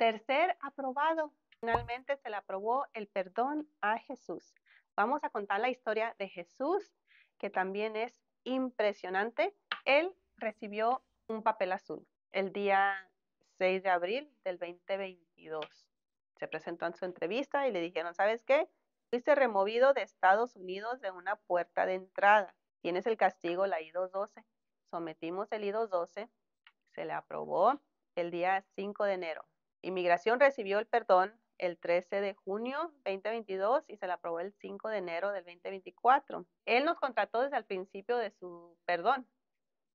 Tercer aprobado. Finalmente se le aprobó el perdón a Jesús. Vamos a contar la historia de Jesús, que también es impresionante. Él recibió un papel azul el día 6 de abril del 2022. Se presentó en su entrevista y le dijeron, ¿sabes qué? Fuiste removido de Estados Unidos de una puerta de entrada. Tienes el castigo, la I-212. Sometimos el I-212, se le aprobó el día 5 de enero. Inmigración recibió el perdón el 13 de junio 2022 y se le aprobó el 5 de enero del 2024. Él nos contrató desde el principio de su perdón.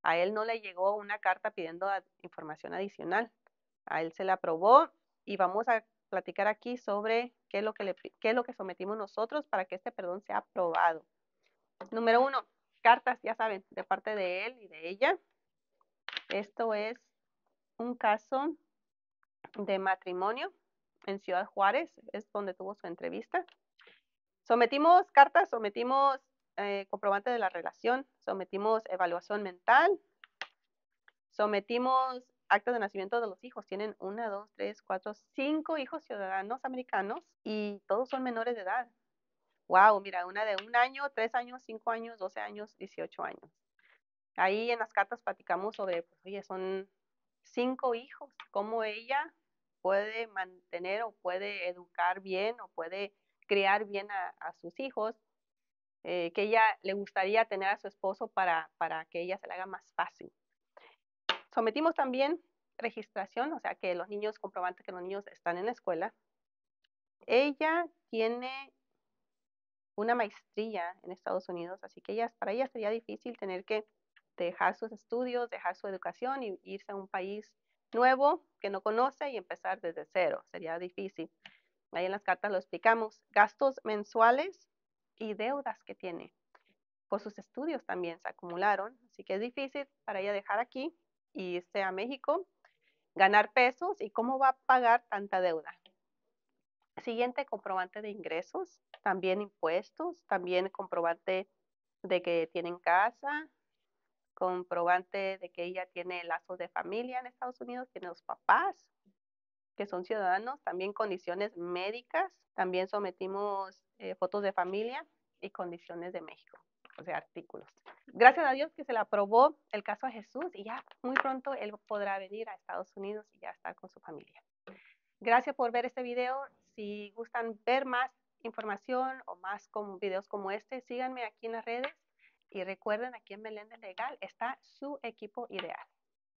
A él no le llegó una carta pidiendo información adicional. A él se le aprobó y vamos a platicar aquí sobre qué es lo que, qué es lo que sometimos nosotros para que este perdón sea aprobado. Número uno, cartas, ya saben, de parte de él y de ella. Esto es un caso de matrimonio en Ciudad Juárez, es donde tuvo su entrevista. Sometimos cartas, sometimos eh, comprobante de la relación, sometimos evaluación mental, sometimos acta de nacimiento de los hijos. Tienen una, dos, tres, cuatro, cinco hijos ciudadanos americanos y todos son menores de edad. Wow, mira, una de un año, tres años, cinco años, doce años, dieciocho años. Ahí en las cartas platicamos sobre, pues, oye, son cinco hijos, cómo ella puede mantener o puede educar bien o puede criar bien a, sus hijos, eh, que ella le gustaría tener a su esposo para, para que ella se le haga más fácil. Sometimos también registración, o sea, que los niños, comprobantes que los niños están en la escuela. Ella tiene una maestría en Estados Unidos, así que ella, para ella sería difícil tener que dejar sus estudios, dejar su educación y irse a un país nuevo que no conoce y empezar desde cero. Sería difícil. Ahí en las cartas lo explicamos. Gastos mensuales y deudas que tiene. Por sus estudios también se acumularon, así que es difícil para ella dejar aquí y irse a México, ganar pesos y cómo va a pagar tanta deuda. Siguiente, comprobante de ingresos, también impuestos, también comprobante de que tienen casa, comprobante de que ella tiene lazos de familia en Estados Unidos, tiene dos papás que son ciudadanos, también condiciones médicas, también sometimos eh, fotos de familia y condiciones de México, o sea, artículos. Gracias a Dios que se le aprobó el caso a Jesús y ya muy pronto él podrá venir a Estados Unidos y ya estar con su familia. Gracias por ver este video. Si gustan ver más información o más videos como este, síganme aquí en las redes y recuerden, aquí en Meléndez Legal está su equipo ideal.